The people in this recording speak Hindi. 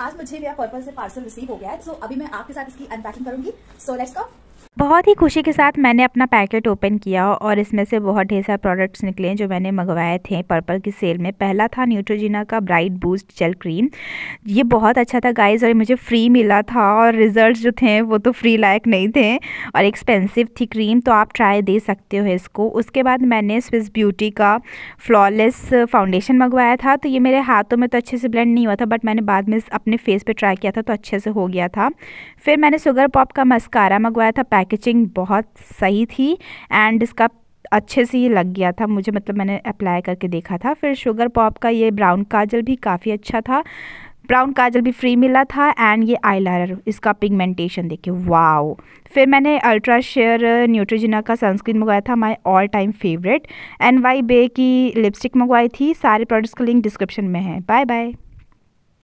आज मुझे मेरा पर्पल से पार्सल रिसीव हो गया है सो so, अभी मैं आपके साथ इसकी अनपैकिंग करूँगी। सो लेट्स गो बहुत ही खुशी के साथ मैंने अपना पैकेट ओपन किया और इसमें से बहुत ढेर सारे प्रोडक्ट्स निकले जो मैंने मंगवाए थे पर्पल की सेल में। पहला था न्यूट्रोजिना का ब्राइट बूस्ट जेल क्रीम ये बहुत अच्छा था गाइस और मुझे फ्री मिला था और रिज़ल्ट जो थे वो तो फ्री लायक नहीं थे और एक्सपेंसिव थी क्रीम तो आप ट्राई दे सकते हो इसको। उसके बाद मैंने स्विस ब्यूटी का फ्लॉलेस फाउंडेशन मंगवाया था तो ये मेरे हाथों में तो अच्छे से ब्लेंड नहीं हुआ था बट मैंने बाद में अपने फेस पर ट्राई किया था तो अच्छे से हो गया था। फिर मैंने सुगर पॉप का मस्कारा मंगवाया था पैकेजिंग बहुत सही थी एंड इसका अच्छे से ये लग गया था। मुझे मतलब मैंने अप्लाई करके देखा था। फिर शुगर पॉप का ये ब्राउन काजल भी काफ़ी अच्छा था। ब्राउन काजल भी फ्री मिला था एंड ये आईलाइनर इसका पिगमेंटेशन देखिए वाओ फिर मैंने अल्ट्रा शेयर न्यूट्रोजिना का सनस्क्रीन मंगवाया था my all time favourite N Y Bae की लिपस्टिक मंगवाई थी। सारे प्रोडक्ट्स का लिंक डिस्क्रिप्शन में है। Bye bye